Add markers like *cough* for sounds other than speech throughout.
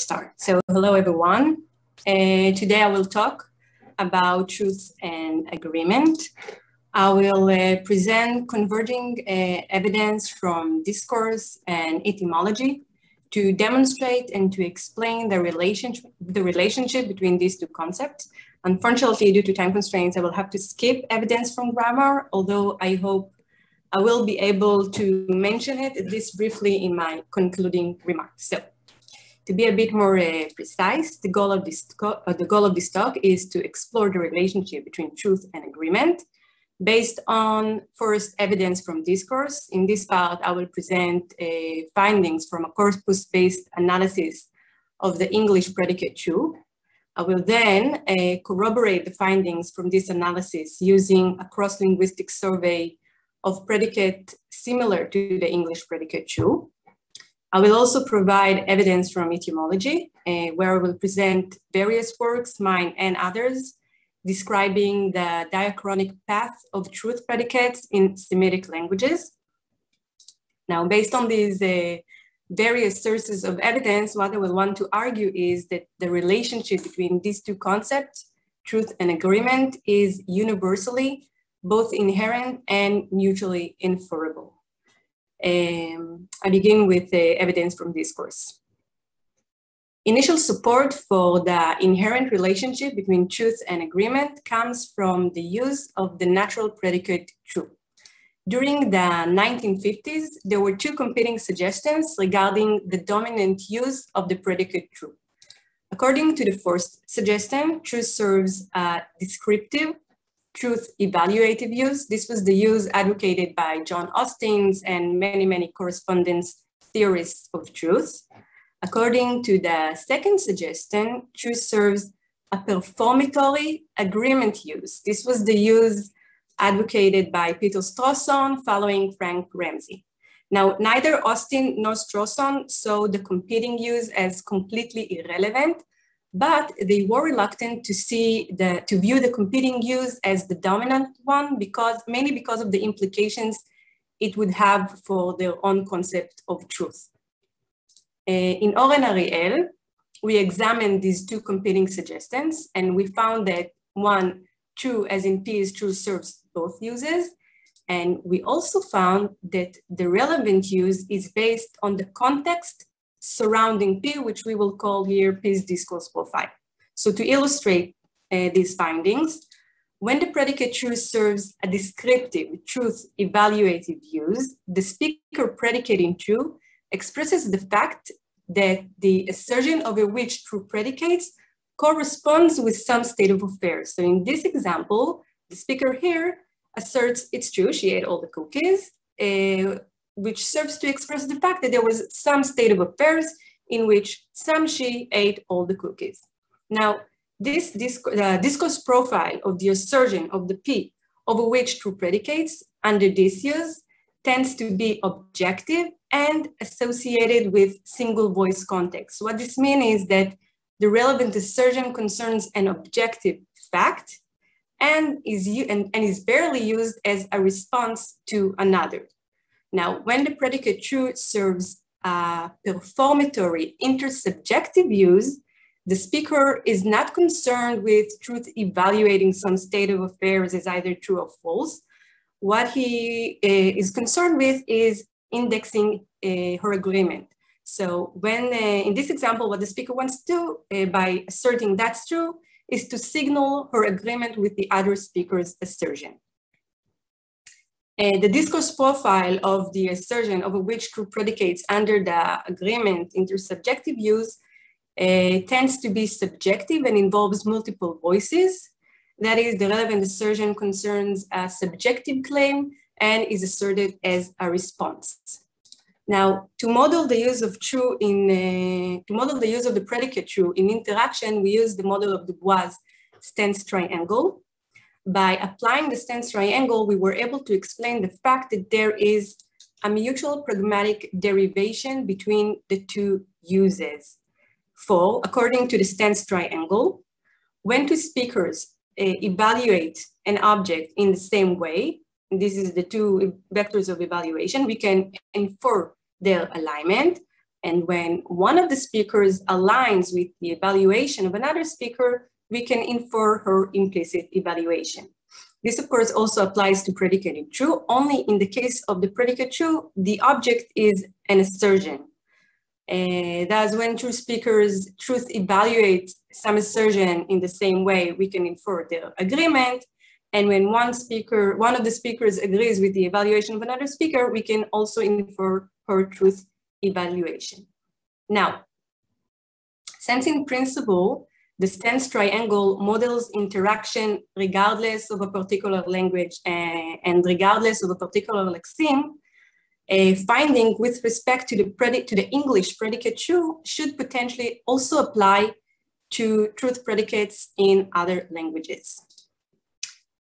start. So hello everyone. Uh, today I will talk about truth and agreement. I will uh, present converging uh, evidence from discourse and etymology to demonstrate and to explain the relationship, the relationship between these two concepts. Unfortunately, due to time constraints, I will have to skip evidence from grammar, although I hope I will be able to mention it at least briefly in my concluding remarks. So to be a bit more uh, precise, the goal, of this uh, the goal of this talk is to explore the relationship between truth and agreement based on first evidence from discourse. In this part, I will present uh, findings from a corpus-based analysis of the English predicate true. I will then uh, corroborate the findings from this analysis using a cross-linguistic survey of predicate similar to the English predicate true. I will also provide evidence from etymology, uh, where I will present various works, mine and others, describing the diachronic path of truth predicates in Semitic languages. Now, based on these uh, various sources of evidence, what I will want to argue is that the relationship between these two concepts, truth and agreement, is universally both inherent and mutually inferable. Um, I begin with the evidence from discourse. Initial support for the inherent relationship between truth and agreement comes from the use of the natural predicate true. During the 1950s, there were two competing suggestions regarding the dominant use of the predicate true. According to the first suggestion, truth serves a descriptive truth evaluative use. This was the use advocated by John Austin's and many, many correspondence theorists of truth. According to the second suggestion, truth serves a performatory agreement use. This was the use advocated by Peter Strawson following Frank Ramsey. Now, neither Austin nor Strawson saw the competing use as completely irrelevant, but they were reluctant to see the to view the competing use as the dominant one because mainly because of the implications it would have for their own concept of truth. Uh, in Orr and Ariel, we examined these two competing suggestions and we found that one, true as in P is true serves both uses. And we also found that the relevant use is based on the context surrounding P, which we will call here P's discourse profile. So to illustrate uh, these findings, when the predicate truth serves a descriptive truth evaluative use, the speaker predicating true expresses the fact that the assertion over which true predicates corresponds with some state of affairs. So in this example, the speaker here asserts it's true, she ate all the cookies, uh, which serves to express the fact that there was some state of affairs in which some she ate all the cookies. Now, this uh, discourse profile of the assertion of the P over which true predicates under this use tends to be objective and associated with single voice context. What this means is that the relevant assertion concerns an objective fact and is, and, and is barely used as a response to another. Now, when the predicate true serves a performatory intersubjective use, the speaker is not concerned with truth evaluating some state of affairs as either true or false. What he uh, is concerned with is indexing uh, her agreement. So when, uh, in this example, what the speaker wants to do by asserting that's true is to signal her agreement with the other speaker's assertion. Uh, the discourse profile of the assertion over which true predicates under the agreement intersubjective use uh, tends to be subjective and involves multiple voices. That is, the relevant assertion concerns a subjective claim and is asserted as a response. Now, to model the use of true in, uh, to model the use of the predicate true in interaction, we use the model of Du Bois' stance triangle by applying the stance triangle, we were able to explain the fact that there is a mutual pragmatic derivation between the two uses. For, according to the stance triangle, when two speakers uh, evaluate an object in the same way, this is the two vectors of evaluation, we can infer their alignment. And when one of the speakers aligns with the evaluation of another speaker, we can infer her implicit evaluation. This, of course, also applies to predicate true. Only in the case of the predicate true, the object is an assertion. Uh, thus, when true speakers truth evaluate some assertion in the same way, we can infer their agreement. And when one speaker, one of the speakers agrees with the evaluation of another speaker, we can also infer her truth evaluation. Now, in principle, the stance triangle models interaction regardless of a particular language uh, and regardless of a particular lexeme, a finding with respect to the, predicate to the English predicate true should potentially also apply to truth predicates in other languages.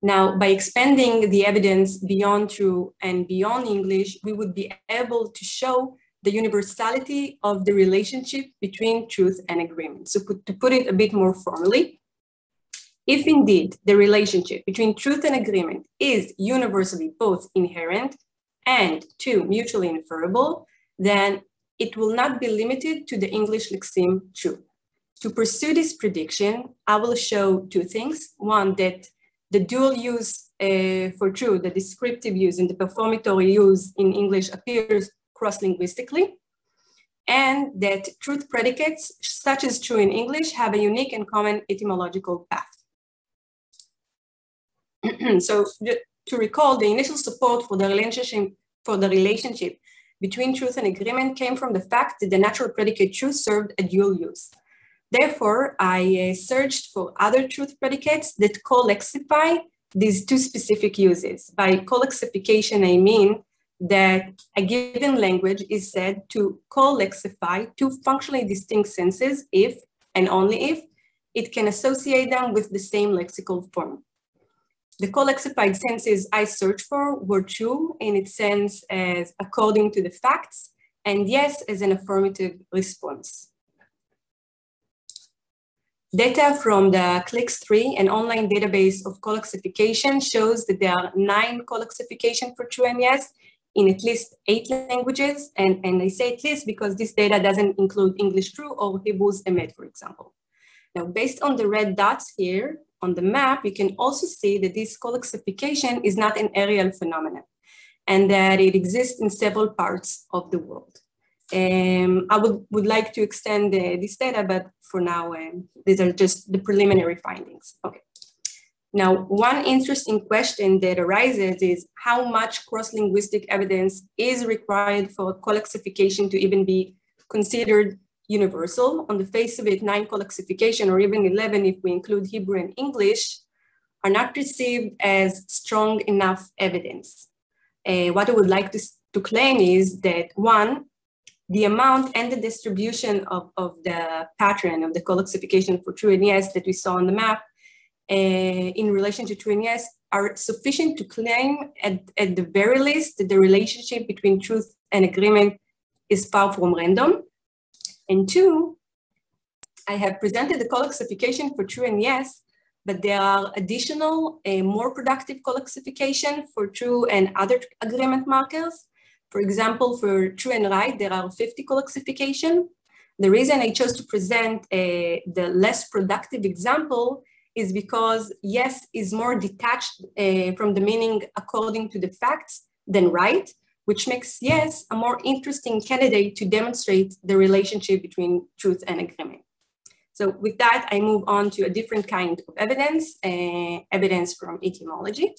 Now, by expanding the evidence beyond true and beyond English, we would be able to show the universality of the relationship between truth and agreement. So put, to put it a bit more formally, if indeed the relationship between truth and agreement is universally both inherent and two, mutually inferable, then it will not be limited to the English lexeme true. To pursue this prediction, I will show two things. One, that the dual use uh, for true, the descriptive use and the performatory use in English appears cross-linguistically, and that truth predicates, such as true in English, have a unique and common etymological path. *clears throat* so to recall, the initial support for the relationship for the relationship between truth and agreement came from the fact that the natural predicate truth served a dual use. Therefore, I uh, searched for other truth predicates that co-lexify these two specific uses. By co-lexification, I mean that a given language is said to co-lexify two functionally distinct senses if and only if it can associate them with the same lexical form. The co-lexified senses I searched for were true in its sense as according to the facts and yes as an affirmative response. Data from the CLICS3, an online database of co-lexification, shows that there are nine co-lexification for true and yes in at least eight languages. And, and I say at least because this data doesn't include English true or Hebrew's emet, for example. Now, based on the red dots here on the map, you can also see that this co-lexification is not an areal phenomenon and that it exists in several parts of the world. Um, I would, would like to extend uh, this data, but for now, um, these are just the preliminary findings. Okay. Now, one interesting question that arises is how much cross-linguistic evidence is required for co-lexification to even be considered universal. On the face of it, nine co-lexification or even 11 if we include Hebrew and English are not perceived as strong enough evidence. Uh, what I would like to, to claim is that one, the amount and the distribution of, of the pattern of the co-lexification for true and yes that we saw on the map in relation to true and yes are sufficient to claim at, at the very least that the relationship between truth and agreement is far from random. And two, I have presented the co-lexification for true and yes, but there are additional, uh, more productive co-lexification for true and other agreement markers. For example, for true and right, there are 50 co-lexification. The reason I chose to present uh, the less productive example is because yes is more detached uh, from the meaning according to the facts than right, which makes yes a more interesting candidate to demonstrate the relationship between truth and agreement. So with that, I move on to a different kind of evidence, uh, evidence from etymology.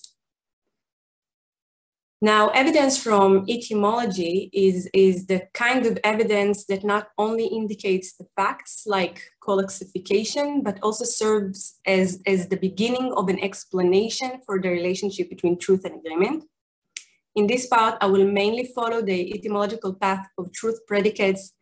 Now, evidence from etymology is, is the kind of evidence that not only indicates the facts like co-lexification, but also serves as, as the beginning of an explanation for the relationship between truth and agreement. In this part, I will mainly follow the etymological path of truth predicates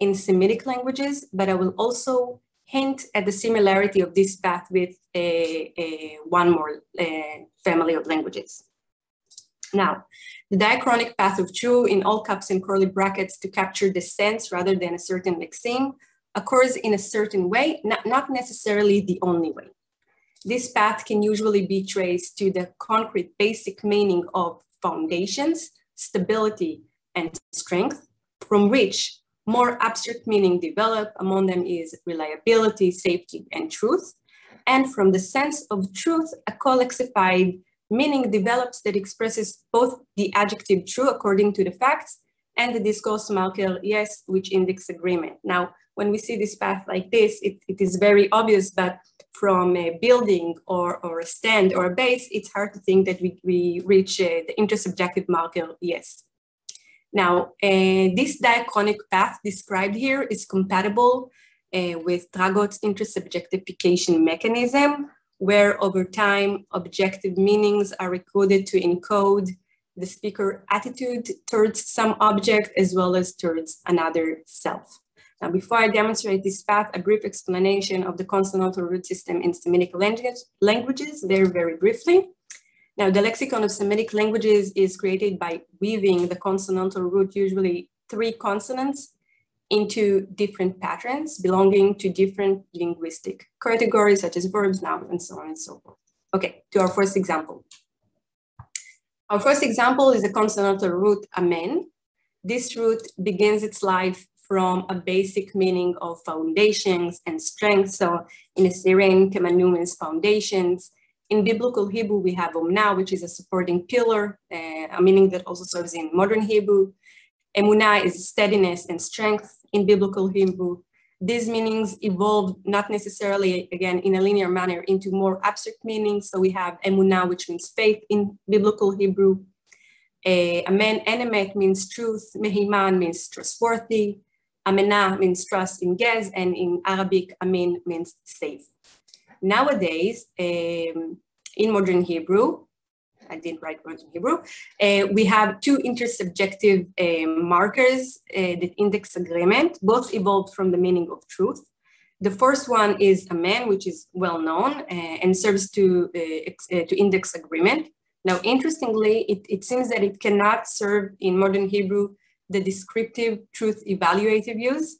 in Semitic languages, but I will also hint at the similarity of this path with a, a one more uh, family of languages. Now, the diachronic path of true in all caps and curly brackets to capture the sense rather than a certain lexeme occurs in a certain way, not, not necessarily the only way. This path can usually be traced to the concrete basic meaning of foundations, stability, and strength, from which more abstract meaning develop. Among them is reliability, safety, and truth. And from the sense of truth, a colexified meaning develops that expresses both the adjective true according to the facts and the discourse marker yes, which index agreement. Now, when we see this path like this, it, it is very obvious, but from a building or, or a stand or a base, it's hard to think that we, we reach uh, the intersubjective marker yes. Now, uh, this diachronic path described here is compatible uh, with Traugott's intersubjectification mechanism, where over time, objective meanings are recorded to encode the speaker attitude towards some object as well as towards another self. Now, before I demonstrate this path, a brief explanation of the consonantal root system in Semitic language, languages, very, very briefly. Now, the lexicon of Semitic languages is created by weaving the consonantal root, usually three consonants, into different patterns belonging to different linguistic categories, such as verbs, nouns, and so on and so forth. Okay, to our first example. Our first example is the consonantal root amen. This root begins its life from a basic meaning of foundations and strength. So in Assyrian, Temanu means foundations. In biblical Hebrew, we have Omna, which is a supporting pillar, uh, a meaning that also serves in modern Hebrew. Emunah is steadiness and strength in biblical Hebrew. These meanings evolved not necessarily, again, in a linear manner into more abstract meanings. So we have emunah, which means faith in biblical Hebrew. Uh, amen, enemet means truth. Mehiman means trustworthy. Amenah means trust in Ge'ez, and in Arabic, amin means safe. Nowadays, um, in modern Hebrew, I didn't write words in Hebrew. Uh, we have two intersubjective uh, markers uh, that index agreement, both evolved from the meaning of truth. The first one is amen, which is well known uh, and serves to, uh, uh, to index agreement. Now, interestingly, it, it seems that it cannot serve in modern Hebrew the descriptive truth evaluative use.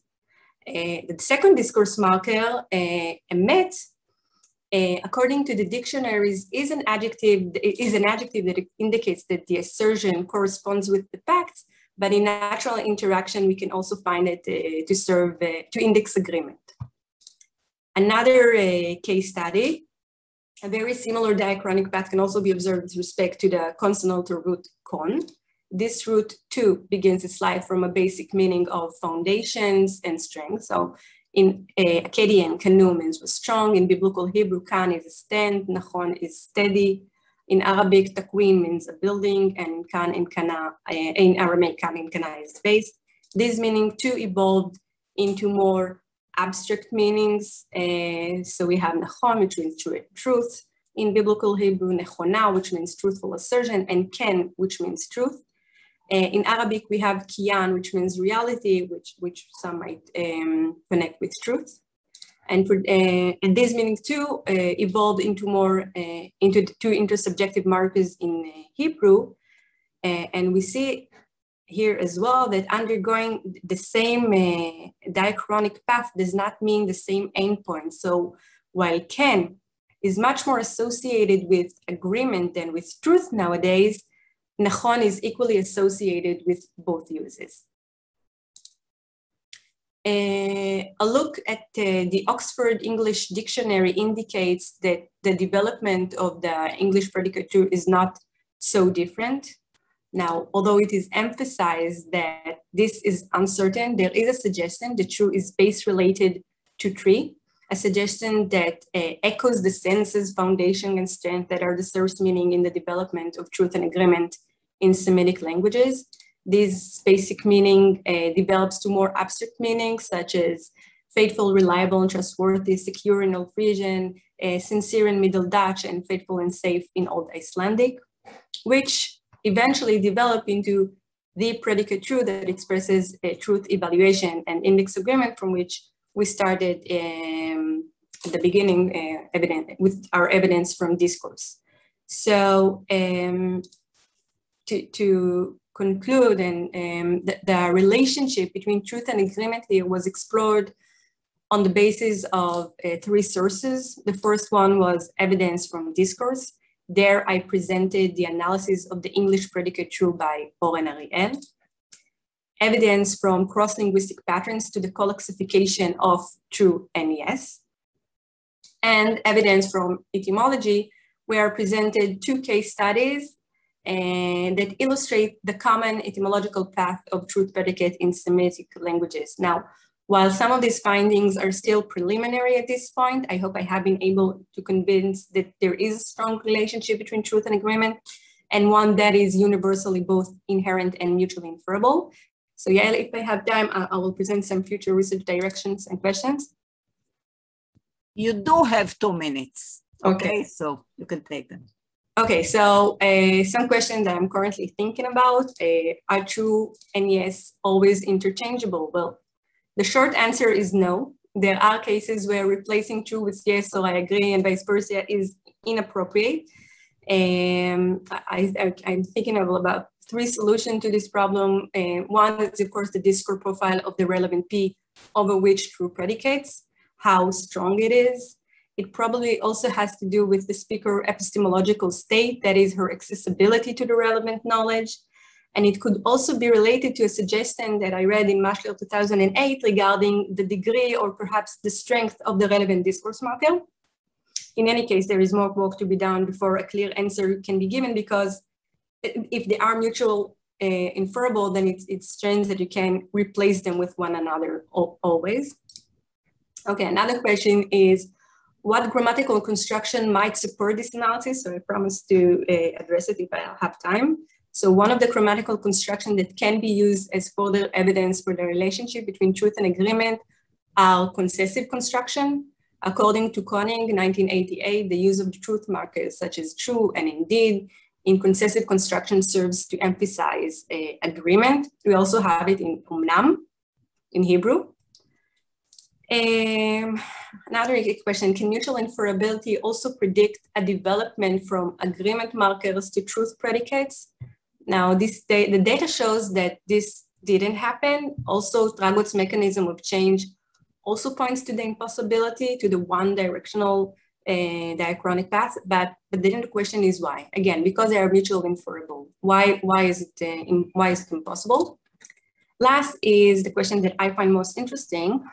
the second discourse marker, emet, uh, according to the dictionaries, is an adjective is an adjective that indicates that the assertion corresponds with the facts, but in natural interaction, we can also find it uh, to serve uh, to index agreement. Another case study, a very similar diachronic path can also be observed with respect to the consonantal root con. This root too begins its life from a basic meaning of foundations and strength. So in uh, Akkadian, Kanu means was strong. In biblical Hebrew, Kan is a stand. Nachon is steady. In Arabic, Takwin means a building. And Kan in Kana, uh, in Aramaic, Kan in Kana is base. This meaning too evolved into more abstract meanings. Uh, so we have Nachon, which means truth. In biblical Hebrew, Nechona, which means truthful assertion, and Ken, which means truth. Uh, in Arabic, we have kiyan, which means reality, which, which some might um, connect with truth. And, for, uh, and these meanings too uh, evolved into more, uh, into two intersubjective markers in uh, Hebrew. Uh, and we see here as well that undergoing the same diachronic path does not mean the same endpoint. So while Ken is much more associated with agreement than with truth nowadays, Nachon is equally associated with both uses. Uh, a look at uh, the Oxford English Dictionary indicates that the development of the English predicate true is not so different. Now, although it is emphasized that this is uncertain, there is a suggestion that true is base related to tree, a suggestion that uh, echoes the senses, foundation, and strength that are the source meaning in the development of truth and agreement in Semitic languages. This basic meaning uh, develops to more abstract meanings such as faithful, reliable, and trustworthy, secure in Old uh, sincere in Middle Dutch, and faithful and safe in Old Icelandic, which eventually develop into the predicate true that expresses a truth evaluation and index agreement from which we started um, at the beginning uh, evident, with our evidence from discourse. So um, to, to conclude and um, the, the, relationship between truth and agreement here was explored on the basis of uh, three sources. The first one was evidence from discourse. There I presented the analysis of the English predicate true by Orr and Ariel. evidence from cross-linguistic patterns to the classification of true and yes, and evidence from etymology, where presented two case studies and that illustrate the common etymological path of truth predicate in Semitic languages. Now, while some of these findings are still preliminary at this point, I hope I have been able to convince that there is a strong relationship between truth and agreement, and one that is universally both inherent and mutually inferable. So yeah, if I have time, I, will present some future research directions and questions. You do have two minutes. Okay, okay so you can take them. Okay, so uh, some questions that I'm currently thinking about uh, are true and yes always interchangeable? Well, the short answer is no. There are cases where replacing true with yes or I agree and vice versa is inappropriate. Um, I, am thinking of about three solutions to this problem. Uh, one is, of course, the discourse profile of the relevant P over which true predicates, how strong it is, it probably also has to do with the speaker epistemological state, that is her accessibility to the relevant knowledge. And it could also be related to a suggestion that I read in Maschler 2008 regarding the degree or perhaps the strength of the relevant discourse marker. In any case, there is more work to be done before a clear answer can be given because if they are mutual uh, inferable, then it's, it's strange that you can replace them with one another always. Okay, another question is, what grammatical construction might support this analysis. So I promise to uh, address it if I have time. So one of the grammatical construction that can be used as further evidence for the relationship between truth and agreement are concessive construction. According to Koenig, 1988, the use of truth markers such as true and indeed in concessive construction serves to emphasize uh, agreement. We also have it in umnam in Hebrew. Um, another question, can mutual inferability also predict a development from agreement markers to truth predicates? Now, this da the data shows that this didn't happen. Also, Traugott's mechanism of change also points to the impossibility to the one directional uh, diachronic path, but, but then the question is why? Again, because they are mutually inferable. Why, why, is it, uh, in, why is it impossible? Last is the question that I find most interesting,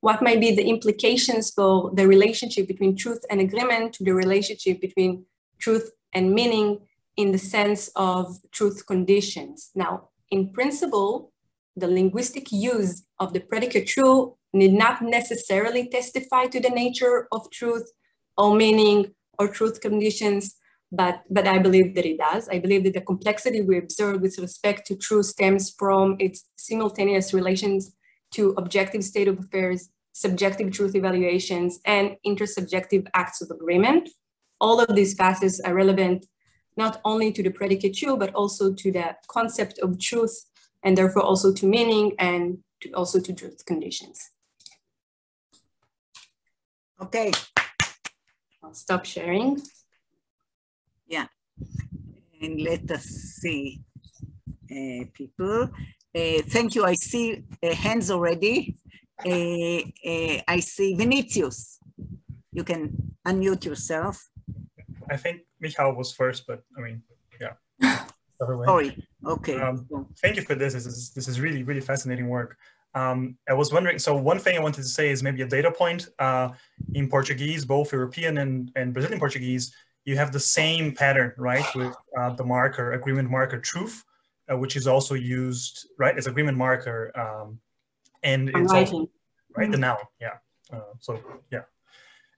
what might be the implications for the relationship between truth and agreement to the relationship between truth and meaning in the sense of truth conditions. Now, in principle, the linguistic use of the predicate true need not necessarily testify to the nature of truth or meaning or truth conditions, but, but I believe that it does. I believe that the complexity we observe with respect to truth stems from its simultaneous relations to objective state of affairs, subjective truth evaluations, and intersubjective acts of agreement. All of these facets are relevant not only to the predicate true, but also to the concept of truth, and therefore also to meaning and to also to truth conditions. Okay. I'll stop sharing. Yeah. And let us see uh, people. Uh, thank you. I see uh, hands already. Uh, uh, I see Vinicius. You can unmute yourself. I think Michal was first, but I mean, yeah. *laughs* Sorry. Okay. Um, thank you for this. This is this is really really fascinating work. Um, I was wondering. So one thing I wanted to say is maybe a data point. Uh, in Portuguese, both European and, and Brazilian Portuguese, you have the same pattern, right, with uh, the marker agreement marker truth uh, which is also used right as agreement marker, um, and it's also right the mm-hmm. noun. Yeah. Uh, so yeah.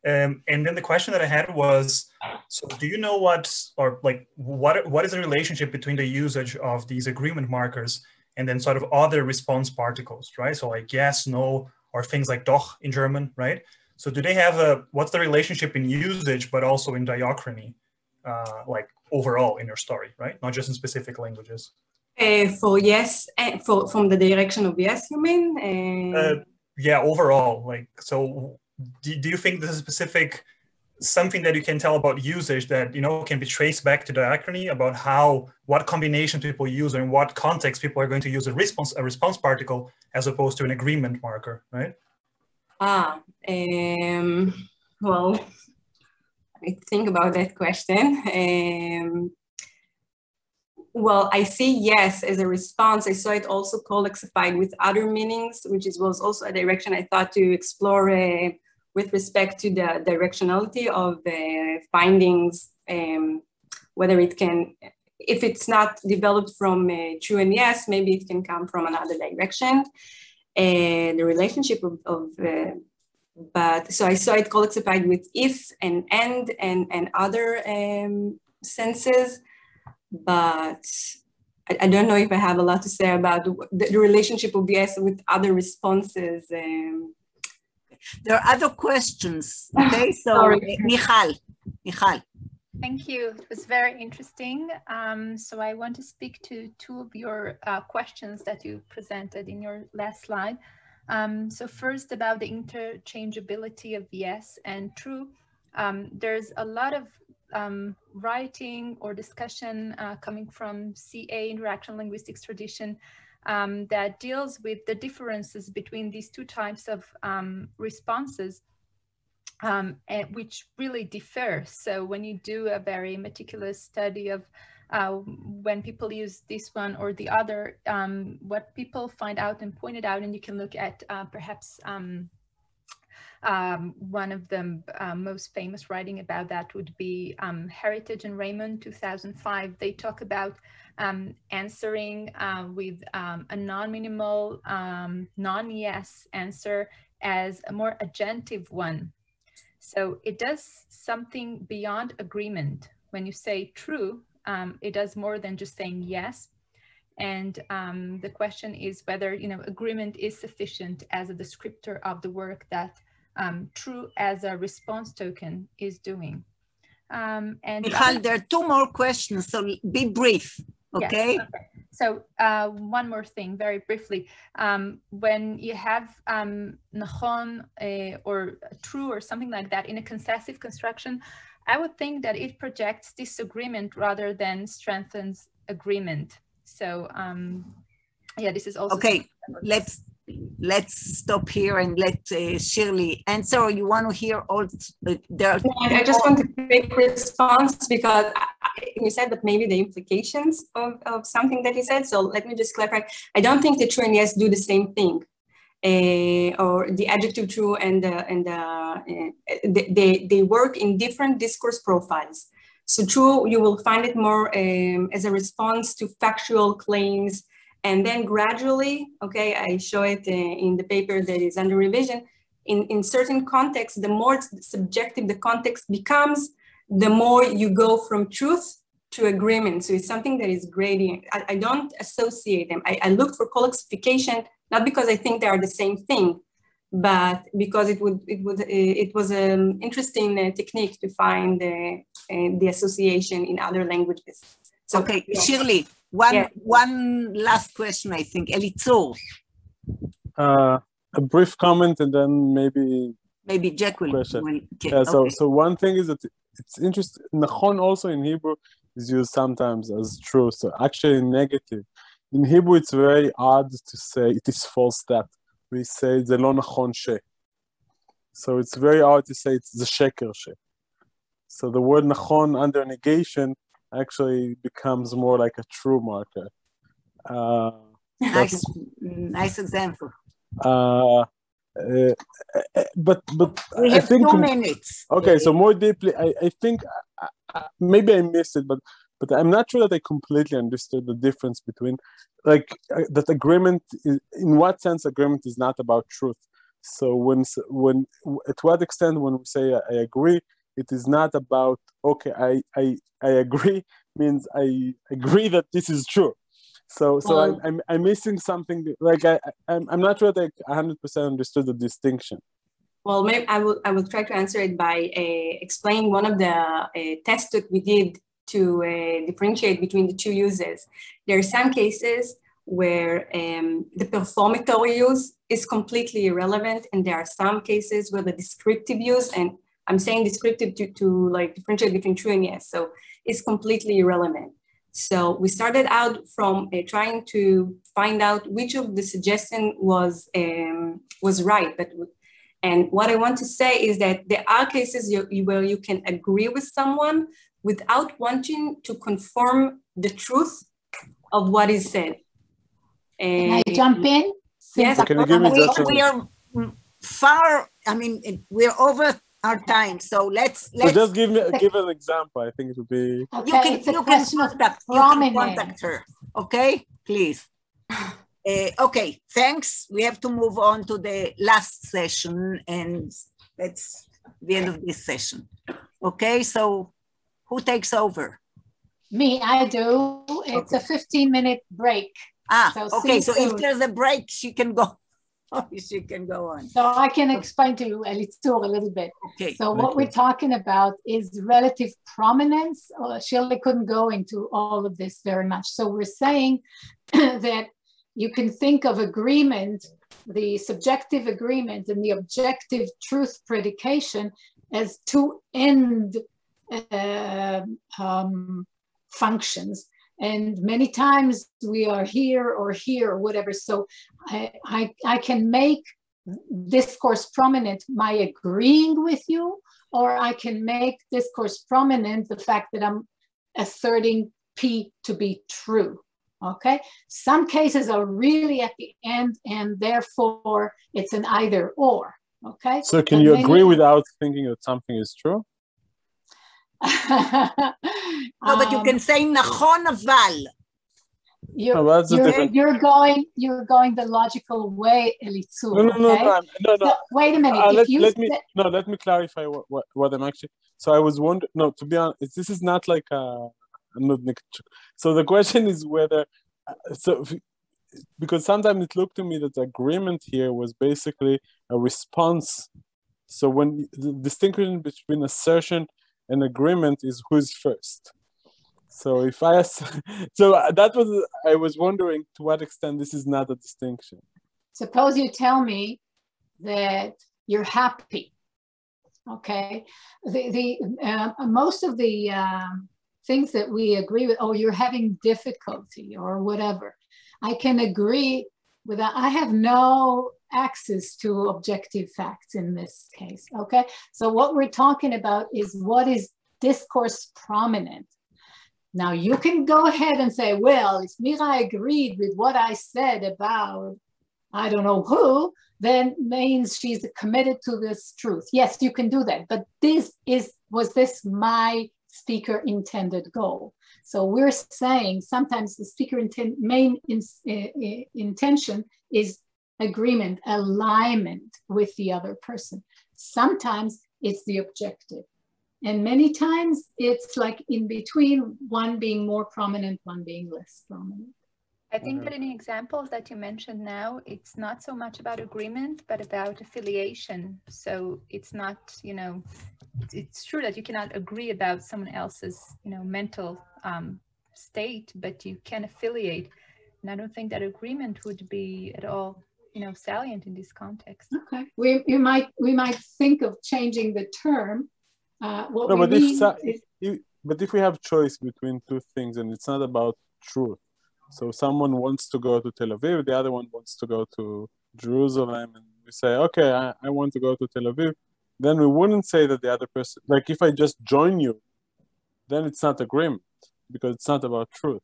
Um, and then the question that I had was, so do you know what, or like, what what is the relationship between the usage of these agreement markers and then sort of other response particles, right? So like yes, no, or things like doch in German, right? So do they have a, what's the relationship in usage, but also in diachrony, uh, like overall in your story, right? Not just in specific languages. Uh, for yes, uh, for from the direction of yes, you mean? Uh, uh, yeah, overall, like so. Do, do you think there's a specific something that you can tell about usage that you know can be traced back to diachrony about how what combination people use and what context people are going to use a response a response particle as opposed to an agreement marker, right? Ah, um, well, *laughs* I think about that question. Um, well, I see yes as a response. I saw it also colexified with other meanings, which is, was also a direction I thought to explore uh, with respect to the directionality of the findings, um, whether it can, if it's not developed from uh, true and yes, maybe it can come from another direction. Uh, the relationship of, of uh, but so I saw it colexified with if and and and, and other um, senses but I, I, don't know if I have a lot to say about the, the relationship of BS with other responses. Um, there are other questions. *laughs* Okay, so Michal, Michal. Thank you. It was very interesting. Um, so I want to speak to two of your uh, questions that you presented in your last slide. Um, so first about the interchangeability of yes and true. Um, there's a lot of um, writing or discussion uh, coming from CA interaction linguistics tradition um, that deals with the differences between these two types of um, responses, um, and which really differ. So when you do a very meticulous study of uh, when people use this one or the other, um, what people find out and pointed out, and you can look at uh, perhaps um, um, one of the uh, most famous writing about that would be um, Heritage and Raymond 2005. They talk about um, answering uh, with um, a non-minimal, um, non-yes answer as a more agentive one. So it does something beyond agreement. When you say true, um, it does more than just saying yes. And um, the question is whether, you know, agreement is sufficient as a descriptor of the work that um, true as a response token is doing. Um, and Michal, there are two more questions, so be brief, okay? Yes, okay. So uh, one more thing, very briefly. Um, when you have um, nachon uh, or true or something like that in a concessive construction, I would think that it projects disagreement rather than strengthens agreement. So um, yeah, this is also- Okay, let's let's stop here and let uh, Shirly answer. You want to hear all uh, there? I just want to make response because you said that maybe the implications of, of something that you said. So let me just clarify. I don't think the true and yes do the same thing. Uh, or the adjective true and the, and the, uh, they, they work in different discourse profiles. So true, you will find it more um, as a response to factual claims and then gradually, okay, I show it uh, in the paper that is under revision, in, in certain contexts, the more subjective the context becomes, the more you go from truth to agreement. So it's something that is gradient. I, I don't associate them. I, I looked for colexification, not because I think they are the same thing, but because it would it would uh, it was an interesting uh, technique to find uh, the association in other languages. So, okay, yeah. Shirly, one yeah. one last question, I think. Elitzur. Uh, a brief comment and then maybe maybe Jack will. Question. will yeah, so okay. so one thing is that it's interesting. Nachon also in Hebrew is used sometimes as true. So actually negative. In Hebrew, it's very odd to say it is false that. We say the lo nachon she. So it's very hard to say it's the sheker she. So the word nachon under negation actually becomes more like a true marker. Uh, nice, nice example. Uh, uh, but but we have I think, two minutes. Okay, so more deeply, I, I think uh, maybe I missed it, but but I'm not sure that I completely understood the difference between like uh, that agreement. Is, in what sense agreement is not about truth? So when when at what extent when we say I, I agree, it is not about okay I I, I agree *laughs* means I agree that this is true. So so I'm, I'm, I'm missing something like I I'm, I'm not sure that I 100% understood the distinction. Well, maybe I will I will try to answer it by uh, explaining one of the uh, tests that we did to uh, differentiate between the two uses. There are some cases where um, the performatory use is completely irrelevant, and there are some cases where the descriptive use and I'm saying descriptive to, to like differentiate between true and yes. So it's completely irrelevant. So we started out from uh, trying to find out which of the suggestion was um, was right. But and what I want to say is that there are cases you, where you can agree with someone without wanting to confirm the truth of what is said. Can I jump in? Yes. Can you give me we, just we are far, I mean, we're over our time, so let's, So let's, just give me *laughs* give an example. I think it would be you Okay, can, you can contact, you can contact her, okay? Please. *sighs* Uh, okay, thanks. We have to move on to the last session and that's the end of this session. Okay, so who takes over? Me, I do. It's a 15 minute break. Ah, So okay, so you if there's a break, she can go. *laughs* She can go on. So I can explain to you, Elitzur, a little bit. Okay, So what we're talking about is relative prominence. Uh, Shirley couldn't go into all of this very much. So we're saying *clears throat* that you can think of agreement, the subjective agreement and the objective truth predication as two end uh, um, functions. And many times we are here or here or whatever. So I, I, I can make discourse prominent by agreeing with you, or I can make discourse prominent the fact that I'm asserting P to be true. Okay. Some cases are really at the end, and therefore it's an either or. Okay. so. Can And you agree without thinking that something is true? *laughs* no, but you Um, can say nachon aval. You're, No, that's you're, different- you're going you're going the logical way, Elitzu. No, no, no, okay? no, I'm- no, no. So, wait a minute. Uh, let, let me no let me clarify what, what, what i'm actually so i was wondering no to be honest this is not like a I'm so the question is whether uh, so because sometimes it looked to me that the agreement here was basically a response so when the distinction between assertion and agreement is who's first. So if i *laughs* so that was i was wondering to what extent this is not a distinction. Suppose you tell me that you're happy okay? The, the uh, most of the um, things that we agree with oh you're having difficulty or whatever. I can agree with that. I have no access to objective facts in this case okay so what we're talking about is what is discourse prominent now you can go ahead and say well if mira agreed with what i said about I don't know who, then means she's committed to this truth. Yes, you can do that. But this is, was this my speaker intended goal? So we're saying sometimes the speaker intent, main in, uh, intention is agreement, alignment with the other person. Sometimes it's the objective. And many times it's like in between, one being more prominent, one being less prominent. I think Mhm. that in the examples that you mentioned now, it's not so much about agreement, but about affiliation. So it's not, you know, it's, it's true that you cannot agree about someone else's, you know, mental um, state, but you can affiliate. And I don't think that agreement would be at all, you know, salient in this context. Okay, we, we might, we might think of changing the term. Uh, what No, we but if mean so- is, you- but if we have choice between two things and it's not about truth so someone wants to go to tel aviv the other one wants to go to jerusalem and we say okay I, I want to go to tel aviv then we wouldn't say that the other person like if i just join you then it's not agreement because it's not about truth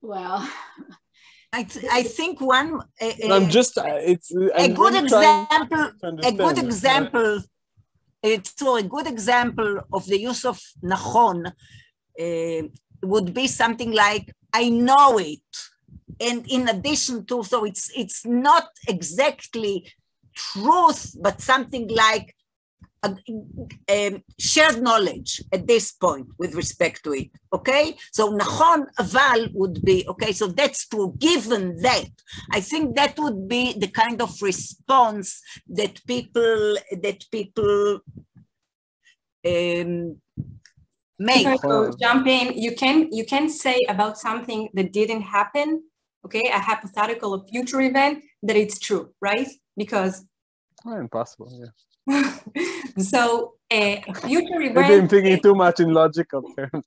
well, *laughs* I, th- I think one, uh, And i'm uh, just uh, it's a I'm good really example, a good example, it's so a good example of the use of nachon uh, would be something like, I know it. And in addition to, so it's, it's not exactly truth, but something like a, um, shared knowledge at this point with respect to it. Okay, so nachon aval would be okay. So that's true. Given that, I think that would be the kind of response that people that people um, make. If I could jump in, you can you can say about something that didn't happen, okay, a hypothetical or future event that it's true, right? Because Oh, impossible yeah so a future *laughs* maybe i'm event, thinking eh, too much in logical *laughs* terms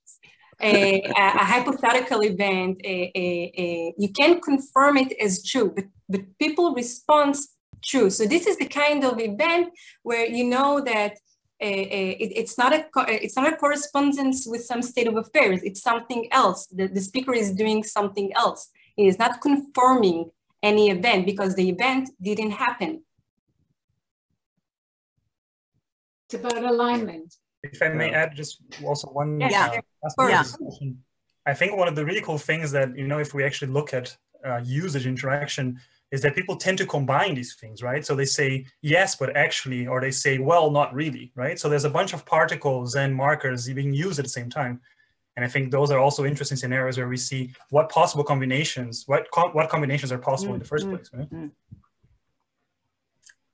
a, a, a hypothetical event, a, you can confirm it as true, but, but people respond true. So this is the kind of event where you know that it, it's not a it's not a correspondence with some state of affairs. It's something else. The, the speaker is doing something else. It is not confirming any event because the event didn't happen. It's about alignment. If I may add just also one yeah. Uh, yeah. I think one of the really cool things that, you know, if we actually look at uh, usage interaction is that people tend to combine these things, right? So they say yes, but actually, or they say, well, not really, right? So there's a bunch of particles and markers being used at the same time. And I think those are also interesting scenarios where we see what possible combinations, what, co what combinations are possible mm, in the first mm, place, right? Mm.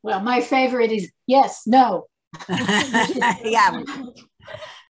Well, my favorite is yes, no. *laughs* yeah.